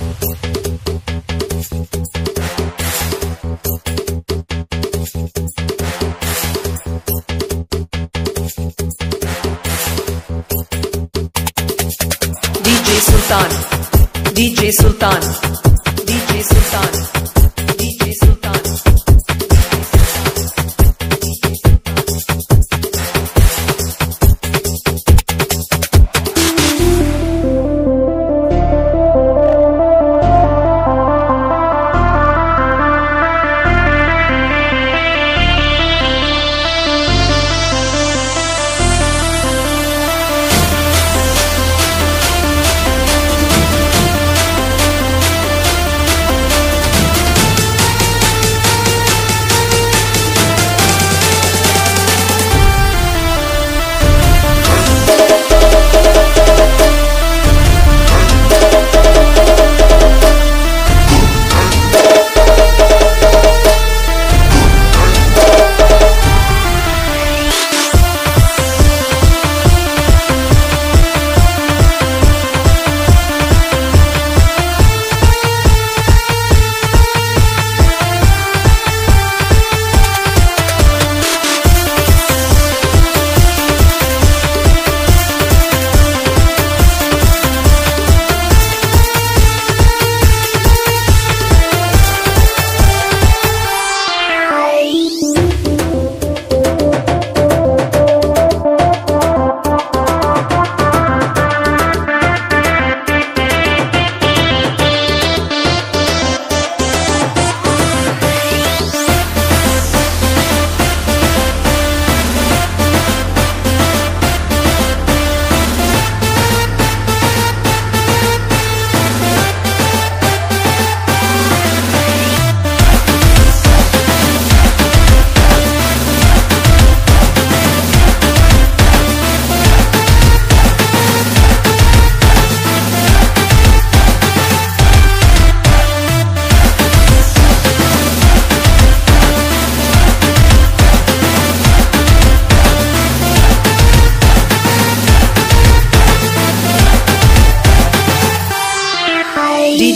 DJ Sultan DJ Sultan DJ Sultan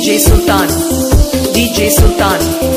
DJ Sultan DJ Sultan